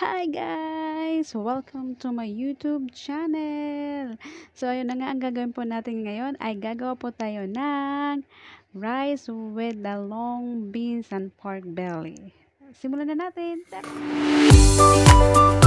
Hi guys! Welcome to my YouTube channel! So, ayun na nga, ang gagawin po natin ngayon ay gagawa po tayo ng rice with the long beans and pork belly. Simulan na natin! Tara!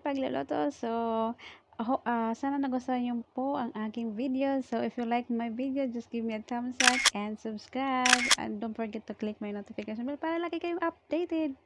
Pagluluto. So, ah, sana nagustuhan niyo po ang aking video. So, if you like my video, just give me a thumbs up and subscribe. And don't forget to click my notification bell para lagi kayong updated.